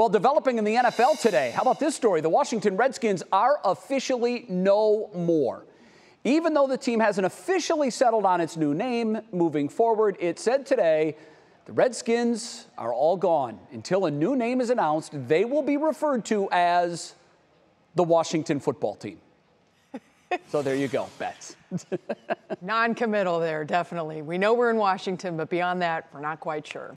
Well, developing in the NFL today, how about this story? The Washington Redskins are officially no more. Even though the team hasn't officially settled on its new name moving forward, it said today the Redskins are all gone. Until a new name is announced, they will be referred to as the Washington football team. so there you go, bets. Non committal there, definitely. We know we're in Washington, but beyond that, we're not quite sure.